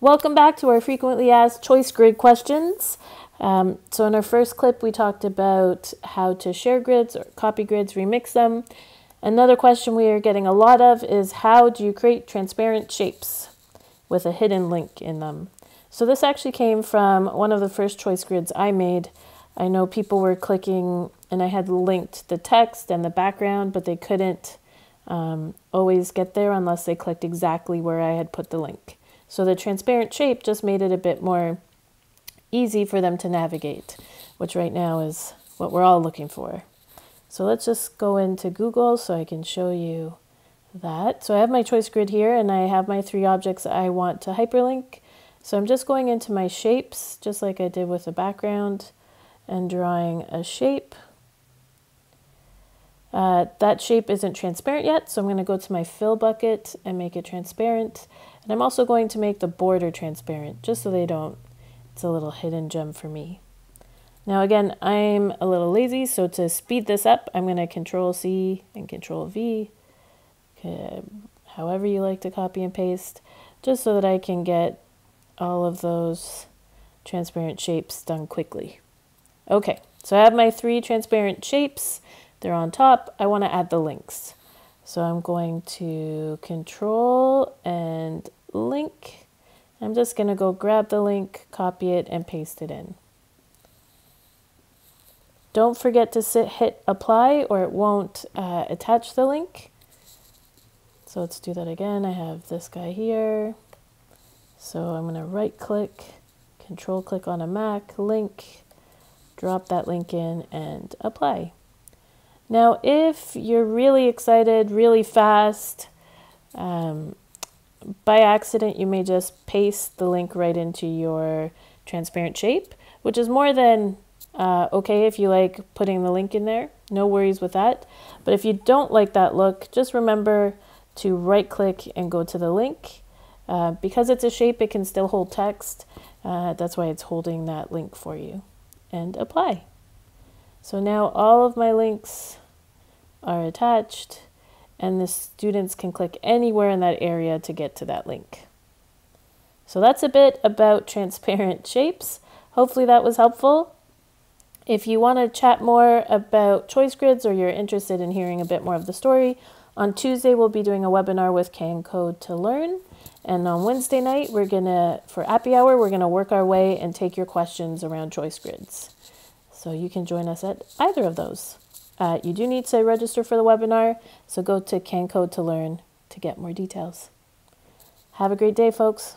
Welcome back to our frequently asked choice grid questions. Um, so in our first clip, we talked about how to share grids or copy grids, remix them. Another question we are getting a lot of is how do you create transparent shapes with a hidden link in them? So this actually came from one of the first choice grids I made. I know people were clicking and I had linked the text and the background, but they couldn't um, always get there unless they clicked exactly where I had put the link. So the transparent shape just made it a bit more easy for them to navigate, which right now is what we're all looking for. So let's just go into Google so I can show you that. So I have my choice grid here and I have my three objects I want to hyperlink. So I'm just going into my shapes, just like I did with the background, and drawing a shape. Uh, that shape isn't transparent yet, so I'm going to go to my fill bucket and make it transparent. And I'm also going to make the border transparent, just so they don't, it's a little hidden gem for me. Now again, I'm a little lazy, so to speed this up, I'm going to Control C and Control V, however you like to copy and paste, just so that I can get all of those transparent shapes done quickly. Okay, so I have my three transparent shapes. They're on top. I want to add the links. So I'm going to control and link. I'm just going to go grab the link, copy it, and paste it in. Don't forget to sit, hit apply or it won't uh, attach the link. So let's do that again. I have this guy here. So I'm going to right click, control click on a Mac, link, drop that link in and apply. Now, if you're really excited, really fast, um, by accident, you may just paste the link right into your transparent shape, which is more than uh, okay if you like putting the link in there. No worries with that. But if you don't like that look, just remember to right click and go to the link. Uh, because it's a shape, it can still hold text. Uh, that's why it's holding that link for you. And apply. So now all of my links are attached and the students can click anywhere in that area to get to that link. So that's a bit about transparent shapes. Hopefully that was helpful. If you want to chat more about choice grids or you're interested in hearing a bit more of the story, on Tuesday we'll be doing a webinar with Can Code to Learn. And on Wednesday night, we're gonna, for Appy Hour, we're gonna work our way and take your questions around choice grids. So you can join us at either of those. Uh, you do need to register for the webinar, so go to CanCode to Learn to get more details. Have a great day, folks.